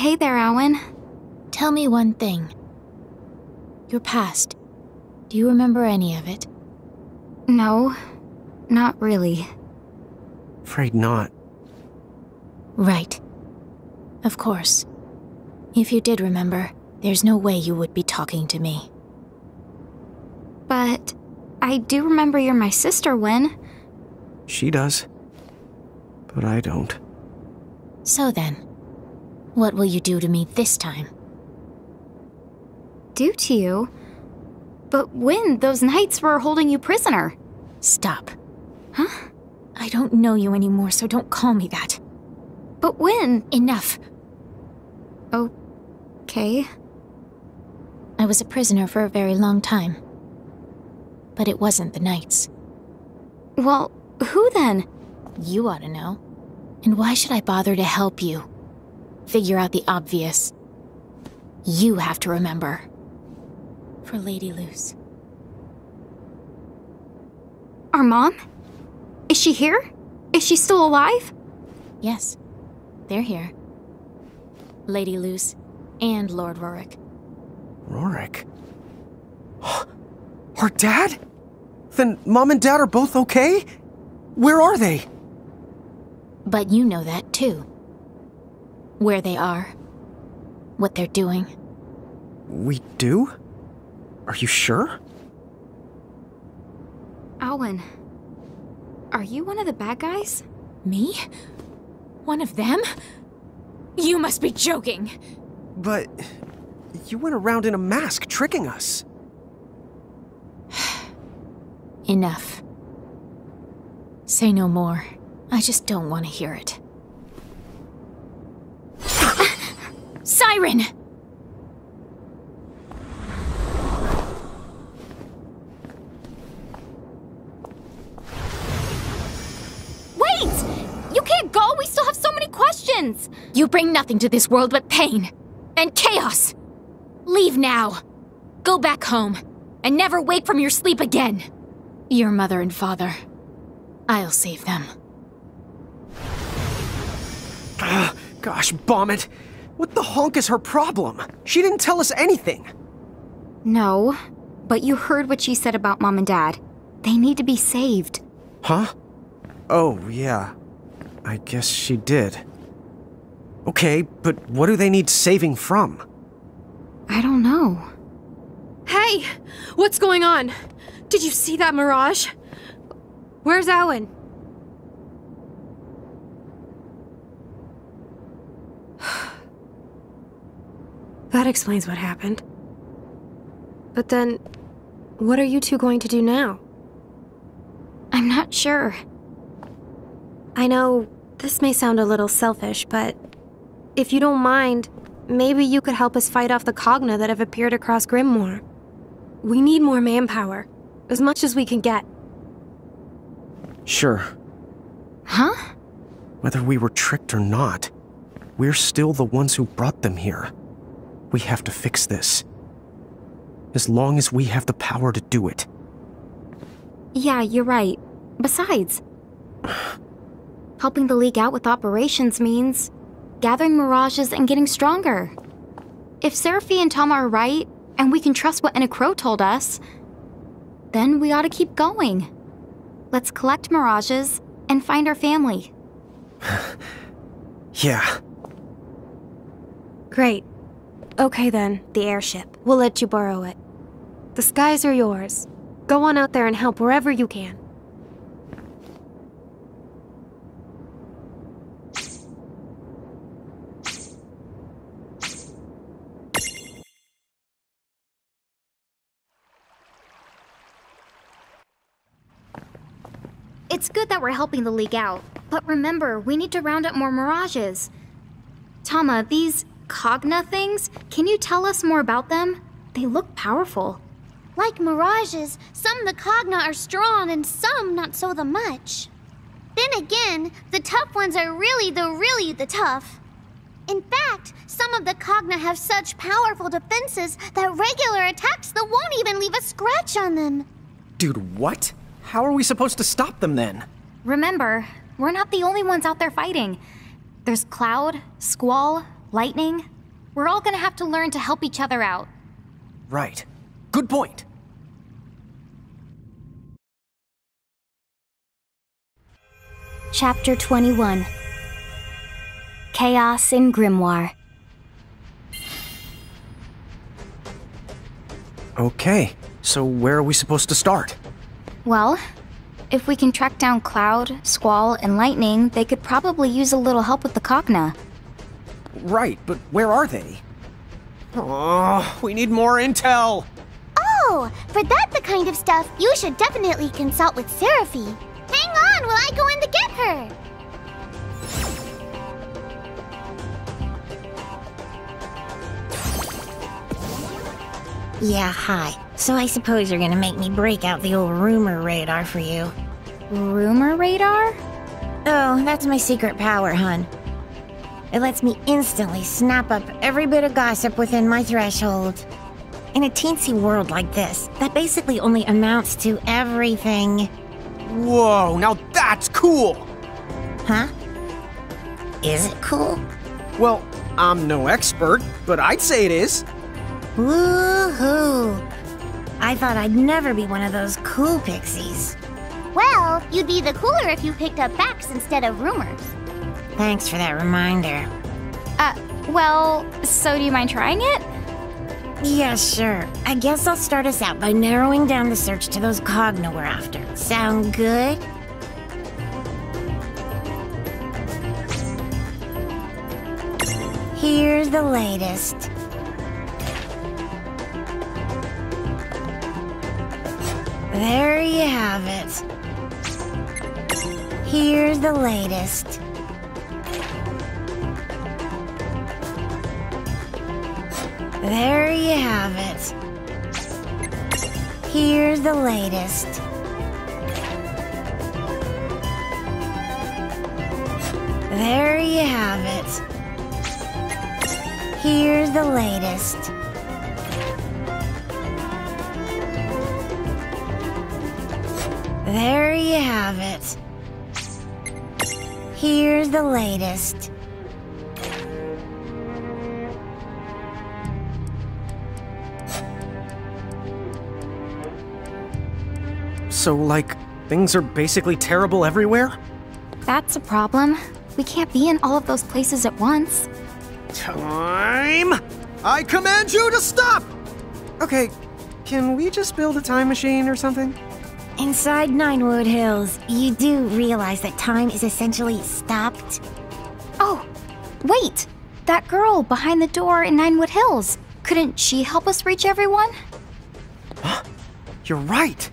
Hey there, Awen. Tell me one thing. Your past. Do you remember any of it? No, not really. Afraid not. Right. Of course. If you did remember, there's no way you would be talking to me. But I do remember you're my sister, Win. She does. But I don't. So then, what will you do to me this time? Do to you? But when? those knights were holding you prisoner. Stop. Huh? I don't know you anymore, so don't call me that. But when? Enough. Okay. I was a prisoner for a very long time. But it wasn't the Knights. Well, who then? You ought to know. And why should I bother to help you? Figure out the obvious. You have to remember. For Lady Luce. Our mom? Is she here? Is she still alive? Yes, they're here. Lady Luce and Lord Rorik. Rorik? Our dad? Then mom and dad are both okay? Where are they? But you know that too. Where they are. What they're doing. We do? Are you sure? Awen. Are you one of the bad guys? Me? One of them? You must be joking. But you went around in a mask tricking us. Enough. Say no more. I just don't want to hear it. Siren! Wait! You can't go! We still have so many questions! You bring nothing to this world but pain and chaos. Leave now. Go back home and never wake from your sleep again. Your mother and father. I'll save them. Ugh, gosh, bomb it. What the honk is her problem? She didn't tell us anything. No, but you heard what she said about mom and dad. They need to be saved. Huh? Oh, yeah. I guess she did. Okay, but what do they need saving from? I don't know. Hey! What's going on? Did you see that mirage? Where's Awen? That explains what happened. But then, what are you two going to do now? I'm not sure. I know this may sound a little selfish, but if you don't mind, maybe you could help us fight off the Cogna that have appeared across Grymoire. We need more manpower, as much as we can get. Sure. Huh? Whether we were tricked or not, we're still the ones who brought them here. We have to fix this. As long as we have the power to do it. Yeah, you're right. Besides, helping the League out with operations means gathering mirages and getting stronger. If Serafie and Tom are right, and we can trust what Crow told us, then we ought to keep going. Let's collect mirages and find our family. Yeah. Great. Okay then, the airship. We'll let you borrow it. The skies are yours. Go on out there and help wherever you can. It's good that we're helping the League out, but remember, we need to round up more mirages. Tama, these Cogna things, can you tell us more about them? They look powerful. Like mirages, some of the Cogna are strong and some not so the much. Then again, the tough ones are really the really the tough. In fact, some of the Cogna have such powerful defenses that regular attacks that won't even leave a scratch on them. Dude, what? How are we supposed to stop them then? Remember, we're not the only ones out there fighting. There's Cloud, Squall, Lightning, we're all gonna have to learn to help each other out. Right. Good point. Chapter 21 Chaos in Grymoire. Okay, so where are we supposed to start? Well, if we can track down Cloud, Squall, and Lightning, they could probably use a little help with the Cogna. Right, but where are they? Oh, we need more intel! Oh, for that the kind of stuff you should definitely consult with Serafie. Hang on while I go in to get her. Yeah, hi. So I suppose you're gonna make me break out the old rumor radar for you. Rumor radar? Oh, that's my secret power, hun. It lets me instantly snap up every bit of gossip within my threshold. In a teensy world like this, that basically only amounts to everything. Whoa, now that's cool! Huh? Is it cool? Well, I'm no expert, but I'd say it is. Woohoo! I thought I'd never be one of those cool pixies. Well, you'd be the cooler if you picked up facts instead of rumors. Thanks for that reminder. Uh, well, so do you mind trying it? Yeah, sure. I guess I'll start us out by narrowing down the search to those cogna we're after. Sound good? Here's the latest. There you have it. Here's the latest. There you have it. Here's the latest. There you have it. Here's the latest. There you have it. Here's the latest. So, like, things are basically terrible everywhere? That's a problem. We can't be in all of those places at once. Time! I command you to stop! Okay, can we just build a time machine or something? Inside Ninewood Hills, you do realize that time is essentially stopped? Oh, wait! That girl behind the door in Ninewood Hills. Couldn't she help us reach everyone? You're right.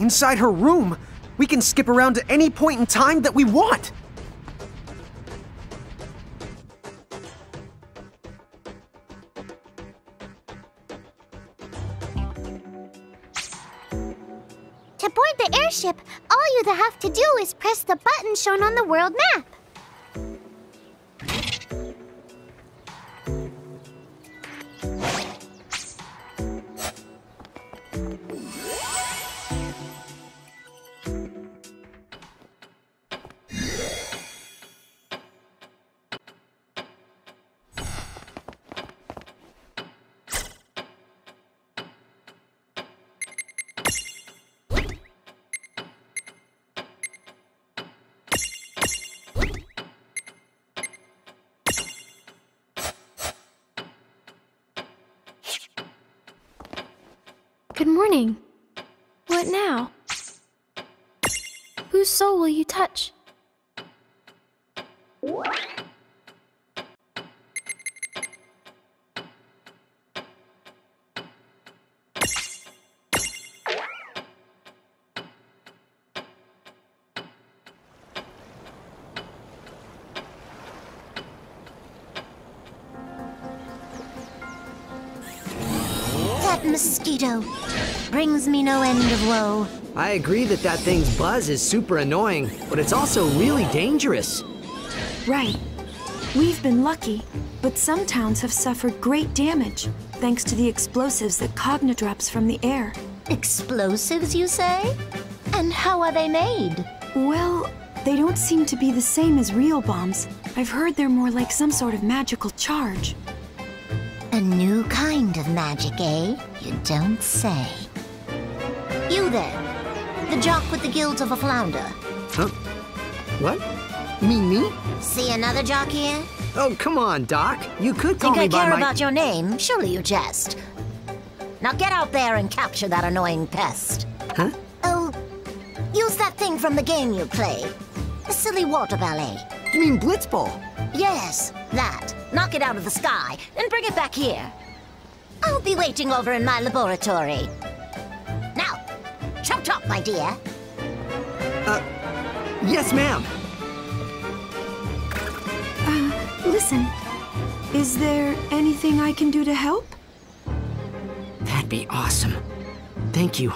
Inside her room, we can skip around to any point in time that we want. To board the airship, all you have to do is press the button shown on the world map. Good morning. What now? Whose soul will you touch? Mosquito brings me no end of woe. I agree that that thing's buzz is super annoying, but it's also really dangerous. Right. We've been lucky, but some towns have suffered great damage thanks to the explosives that Cogna drops from the air. Explosives, you say? And how are they made? Well, They don't seem to be the same as real bombs. I've heard they're more like some sort of magical charge. A new kind of magic, eh? You don't say. You there, the jock with the gills of a flounder. Huh? What? Me, me? See another jock here? Oh, come on, Doc. You could call Think me I by care my... about your name? Surely you jest. Now get out there and capture that annoying pest. Huh? Oh, use that thing from the game you play. The silly water ballet. You mean Blitzball? Yes, that. Knock it out of the sky and bring it back here. I'll be waiting over in my laboratory. Now, chop chop, my dear. Uh, yes, ma'am. Uh, listen. Is there anything I can do to help? That'd be awesome. Thank you.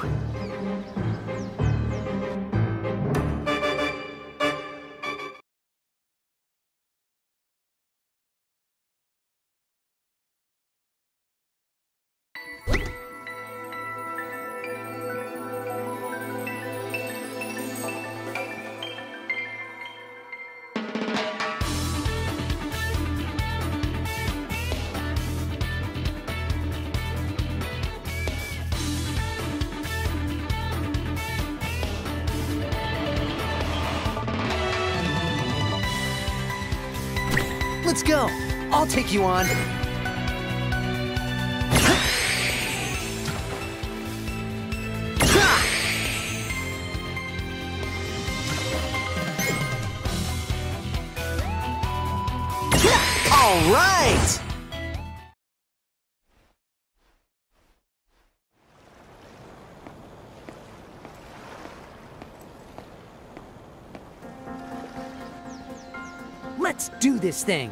Let's go. I'll take you on. This thing.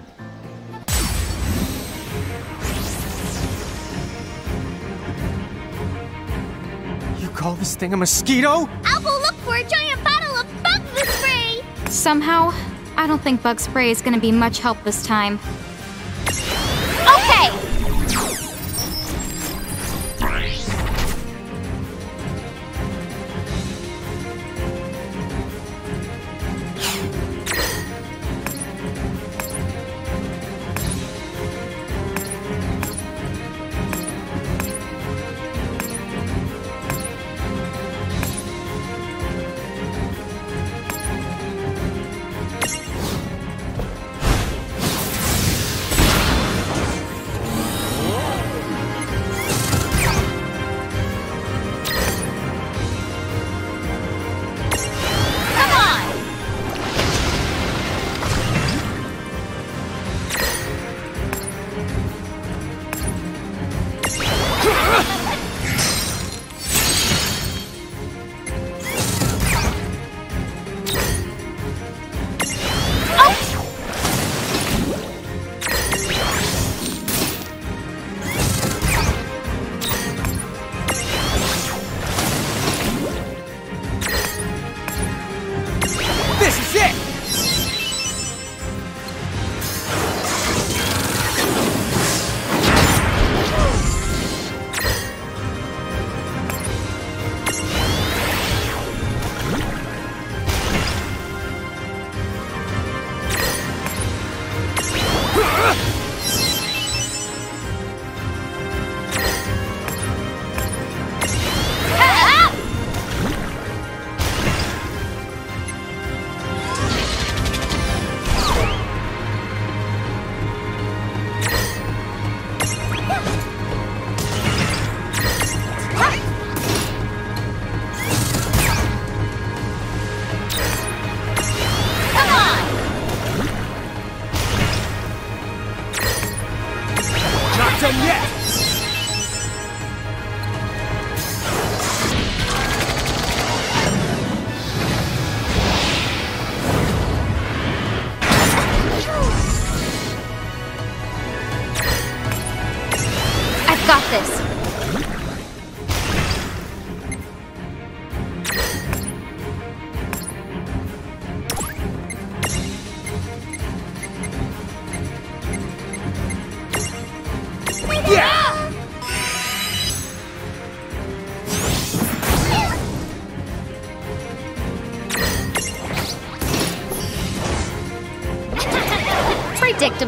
You call this thing a mosquito? I'll go look for a giant bottle of bug spray! Somehow, I don't think bug spray is gonna be much help this time.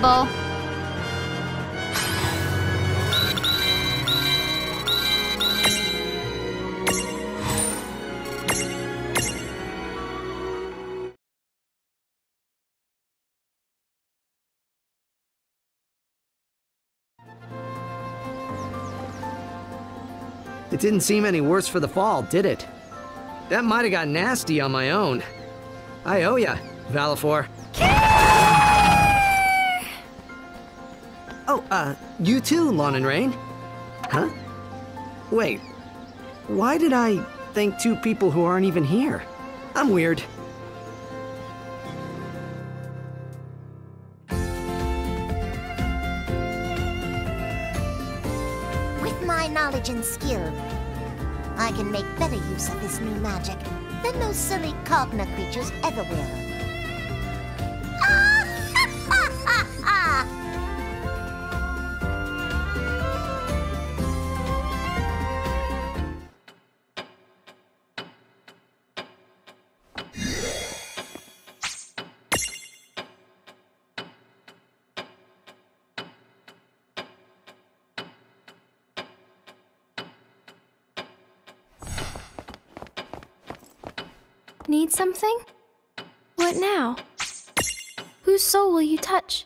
It didn't seem any worse for the fall, did it? That might have got nasty on my own. I owe ya, Valefor. Oh, uh, you too, Lann and Reynn. Huh? Wait, why did I thank two people who aren't even here? I'm weird. With my knowledge and skill, I can make better use of this new magic than those silly Cogna creatures ever will. Something? What now? Whose soul will you touch?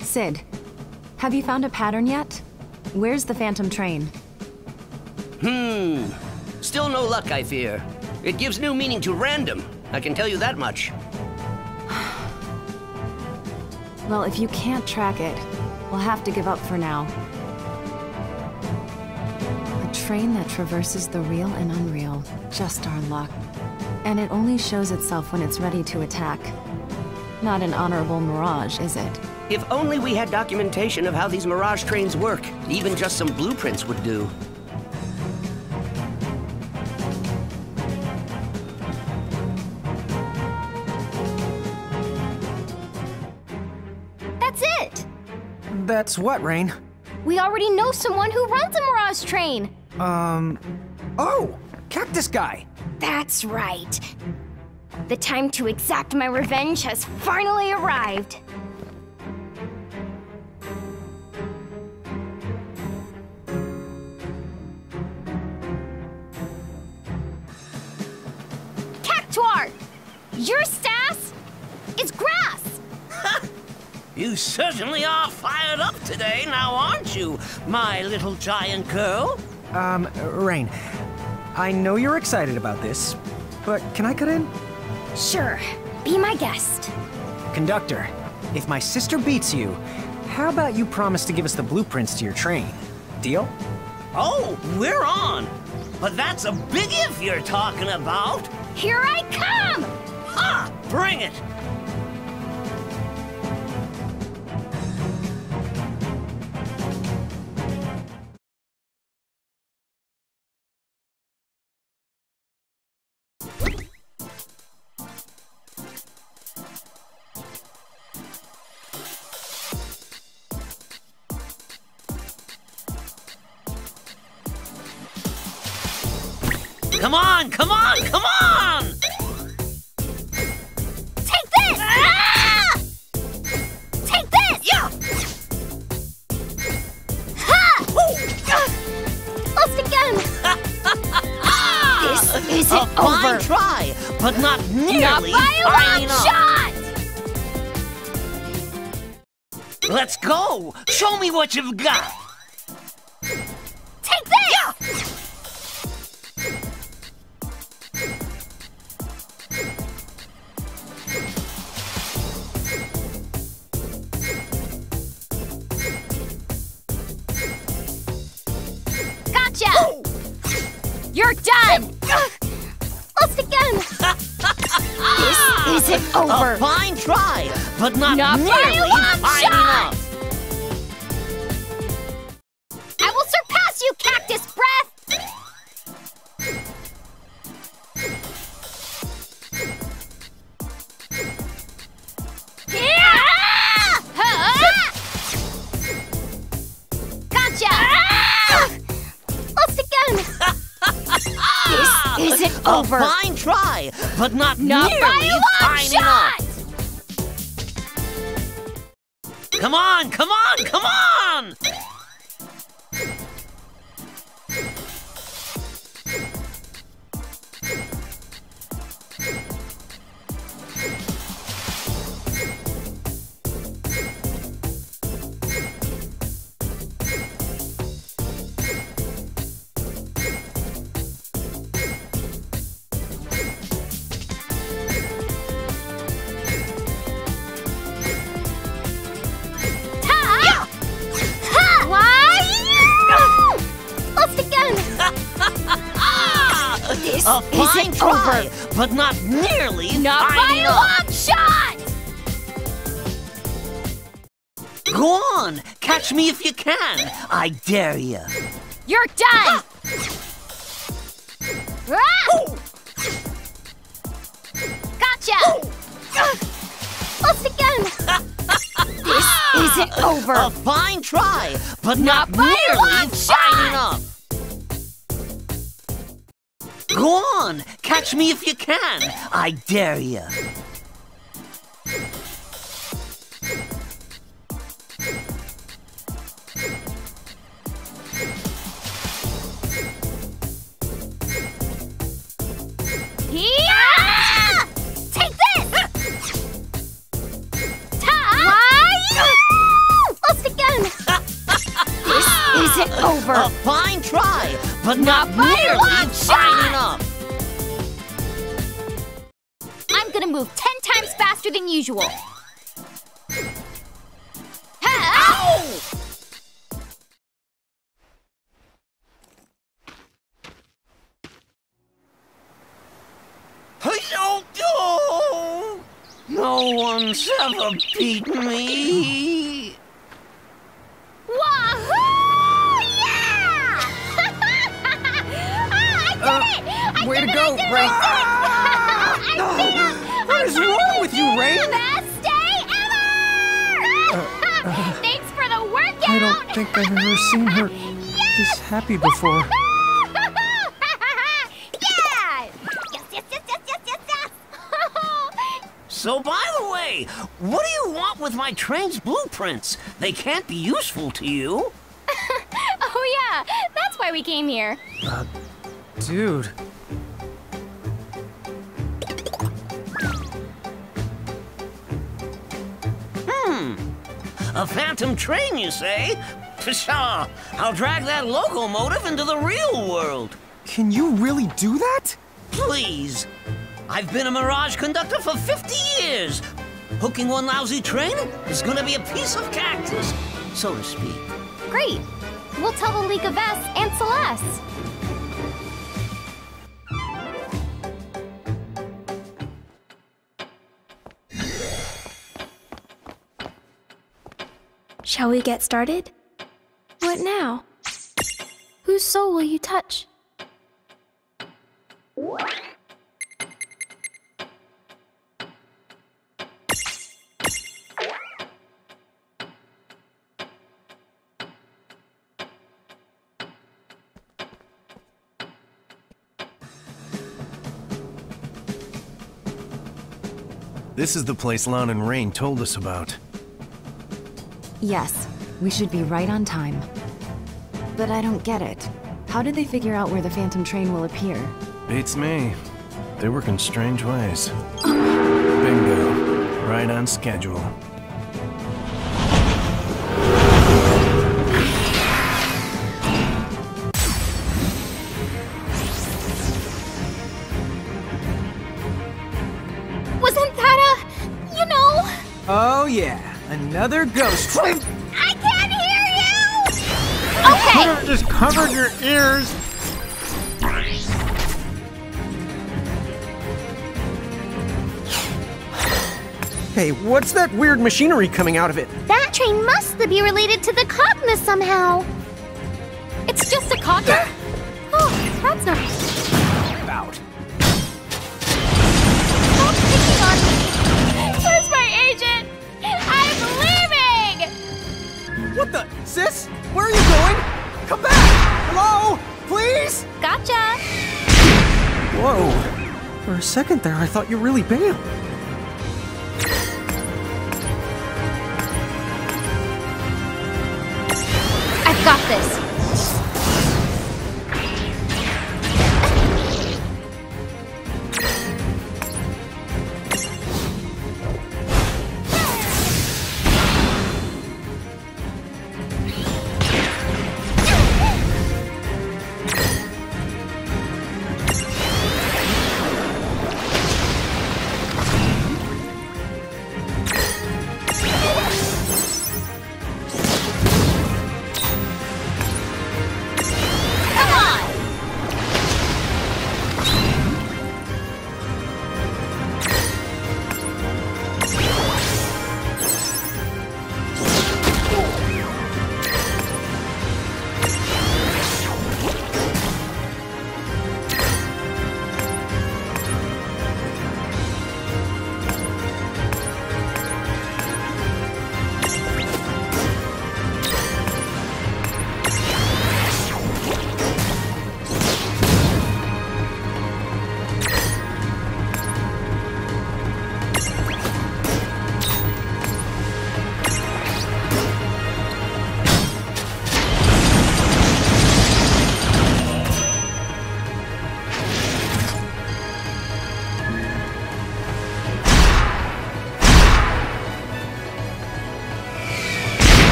Sid, have you found a pattern yet? Where's the Phantom Train? Hmm. Still no luck, I fear. It gives new meaning to random. I can tell you that much. Well, if you can't track it, we'll have to give up for now. A train that traverses the real and unreal. Just our luck. And it only shows itself when it's ready to attack. Not an honorable mirage, is it? If only we had documentation of how these Mirage trains work. Even just some blueprints would do. That's what, Reynn? We already know someone who runs a Mirage train! Um. Oh! Cactus Guy! That's right. The time to exact my revenge has finally arrived. Cactuar! Your You certainly are fired up today, now aren't you, my little giant girl? Um, Reynn. I know you're excited about this, but can I cut in? Sure, be my guest. Conductor, if my sister beats you, how about you promise to give us the blueprints to your train? Deal? Oh, we're on! But that's a big if you're talking about. Here I come! Ha! Bring it! Try, but not nearly Not by a long shot! Let's go! Show me what you've got! But not, Not nearly over. but not nearly Not by a long shot! Go on, catch me if you can. I dare you. You're done! Ah! Gotcha. Let's again. This isn't over. A fine try, but not, by a nearly long fine shot. enough. Go on, catch me if you can. I dare you. Yeah! Take this. Ta! Why? Let's again. This isn't over. A fine try, but not, by nearly long fine enough. I'm gonna move ten times faster than usual. Ow! I don't know. No one's ever beaten me. Think I've ever seen her this happy before. yeah! Yes, yes, yes, yes, yes, yes, yes! So, by the way, what do you want with my train's blueprints? They can't be useful to you. Oh yeah, that's why we came here. Uh, Dude. Hmm. A phantom train, you say? Pshaw! I'll drag that locomotive into the real world. Can you really do that? Please. I've been a Mirage conductor for 50 years. Hooking one lousy train is gonna be a piece of cactus, so to speak. Great. We'll tell the League of S and Celeste. Shall we get started? What now? Whose soul will you touch? This is the place Lann and Reynn told us about. Yes, we should be right on time. But I don't get it. How did they figure out where the Phantom train will appear? Beats me. They work in strange ways. Bingo. Right on schedule. Wasn't that a, you know? Oh yeah, another ghost you! Okay. Just covered your ears. Hey, what's that weird machinery coming out of it? That train must be related to the Cogna somehow. It's just a cogger? Oh, that's not... About. Stop picking on me. Where's my agent? I'm leaving! What the? Sis? Where are you going? Come back! Hello? Please? Gotcha. Whoa. For a second there, I thought you really bailed.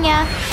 Nice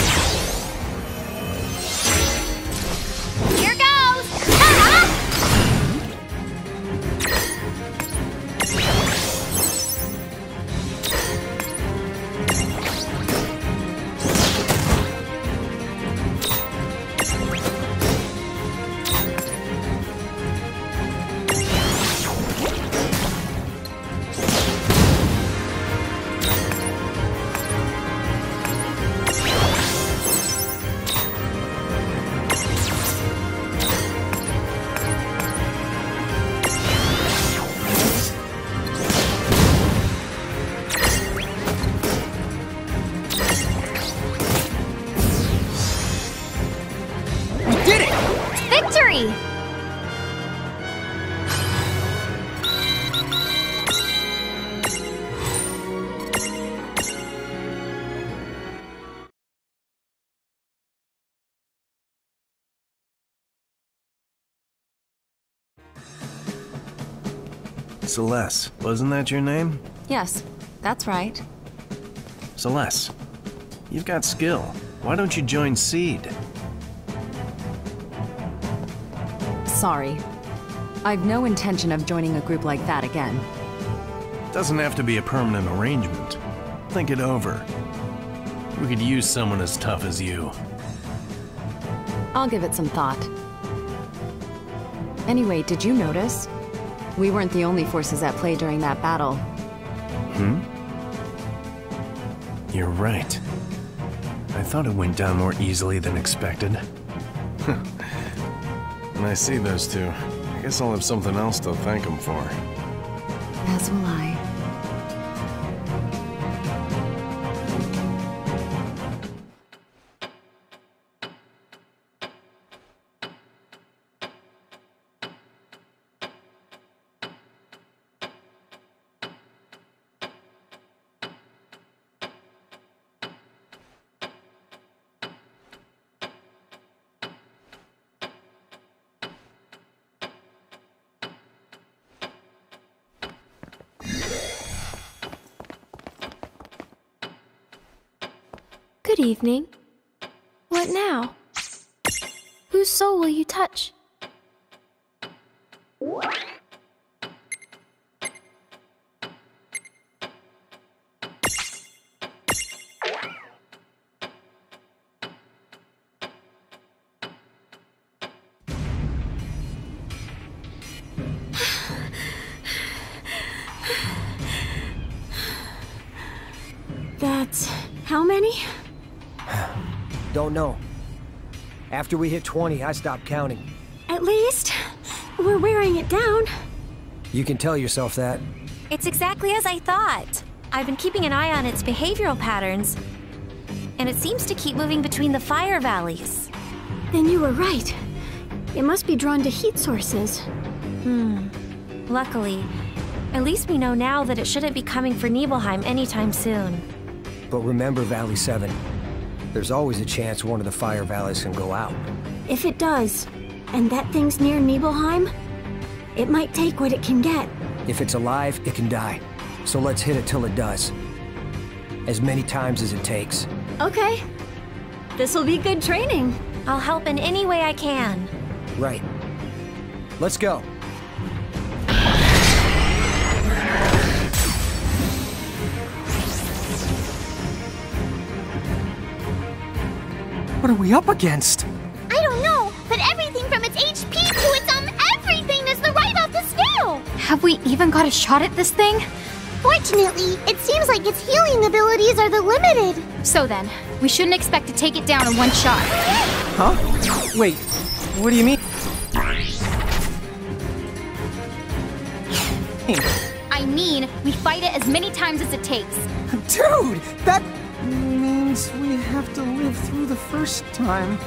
Celeste, wasn't that your name? Yes, that's right. Celeste, you've got skill. Why don't you join Seed? Sorry. I've no intention of joining a group like that again. Doesn't have to be a permanent arrangement. Think it over. We could use someone as tough as you. I'll give it some thought. Anyway, did you notice? We weren't the only forces at play during that battle. Hmm? You're right. I thought it went down more easily than expected. when I see those two, I guess I'll have something else to thank them for. As will I. Good evening. What now? Whose soul will you touch? After we hit 20, I stopped counting. At least, we're wearing it down. You can tell yourself that. It's exactly as I thought. I've been keeping an eye on its behavioral patterns, and it seems to keep moving between the fire valleys. Then you were right. It must be drawn to heat sources. Hmm. Luckily, at least we know now that it shouldn't be coming for Nibelheim anytime soon. But remember Valley 7. There's always a chance one of the fire valleys can go out. If it does, and that thing's near Nibelheim, it might take what it can get. If it's alive, it can die. So let's hit it till it does. As many times as it takes. Okay. This'll be good training. I'll help in any way I can. Right. Let's go. What are we up against? I don't know, but everything from its HP to its um everything is the right off the scale. Have we even got a shot at this thing? Fortunately, it seems like its healing abilities are the limited. So then, we shouldn't expect to take it down in one shot. Huh? Wait, what do you mean? I mean, we fight it as many times as it takes. Dude, that we have to live through the first time.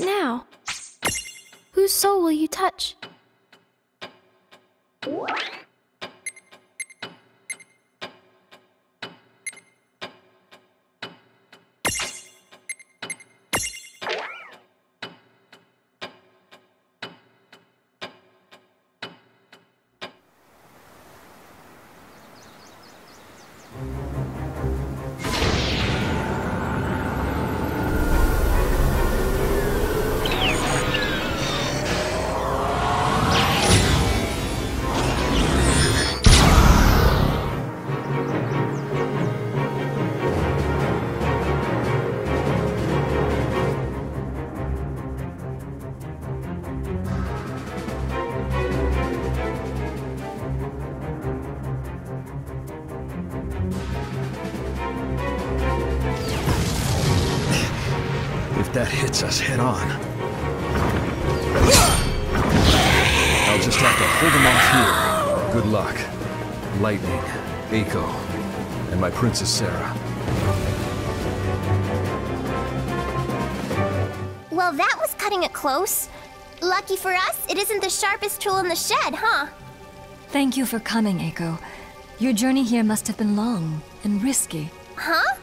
Now? Whose soul will you touch? Hits us head on. I'll just have to hold them off here. Good luck. Lightning, Eiko, and my Princess Sarah. Well, that was cutting it close. Lucky for us, it isn't the sharpest tool in the shed, huh? Thank you for coming, Eiko. Your journey here must have been long and risky. Huh?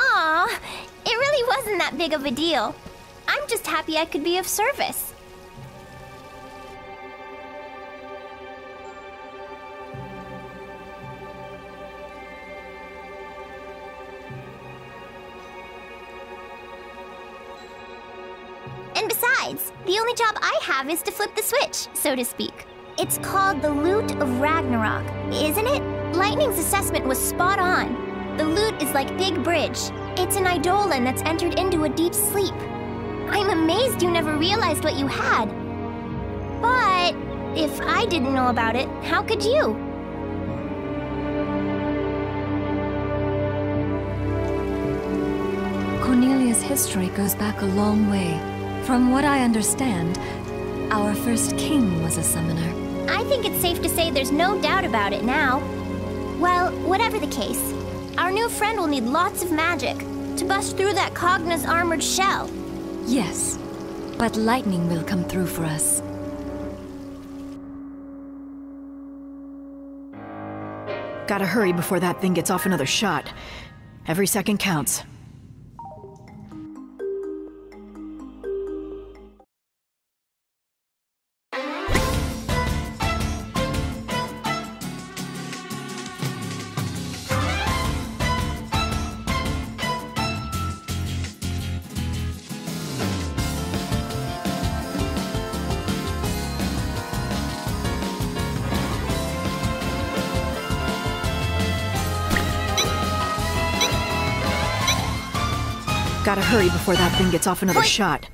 Aw, it really wasn't that big of a deal. I'm just happy I could be of service. And besides, the only job I have is to flip the switch, so to speak. It's called the Lute of Ragnarok, isn't it? Lightning's assessment was spot on. The lute is like Big Bridge. It's an eidolon that's entered into a deep sleep. I'm amazed you never realized what you had. But if I didn't know about it, how could you? Cornelia's history goes back a long way. From what I understand, our first king was a summoner. I think it's safe to say there's no doubt about it now. Well, whatever the case, our new friend will need lots of magic to bust through that Cogna's armored shell. Yes, but lightning will come through for us. Gotta hurry before that thing gets off another shot. Every second counts. Gotta hurry before that thing gets off another shot.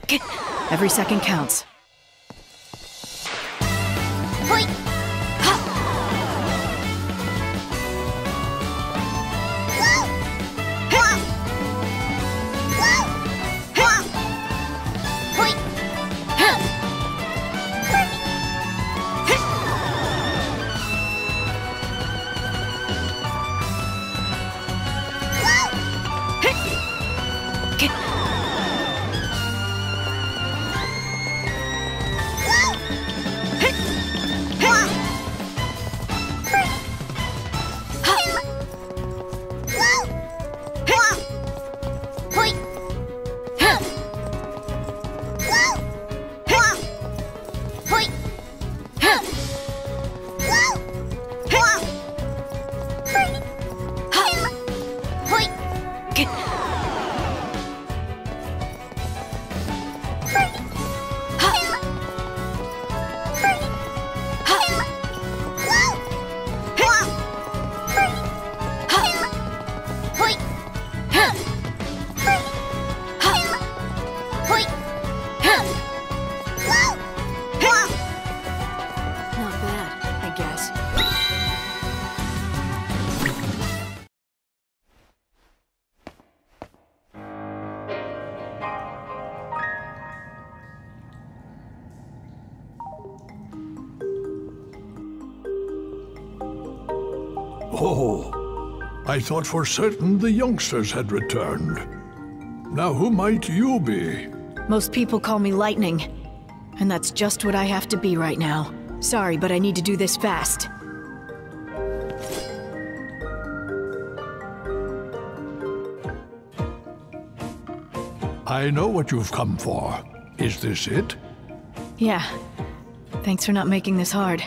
Every second counts. I thought for certain the youngsters had returned. Now, who might you be? Most people call me Lightning. And that's just what I have to be right now. Sorry, but I need to do this fast. I know what you've come for. Is this it? Yeah. Thanks for not making this hard.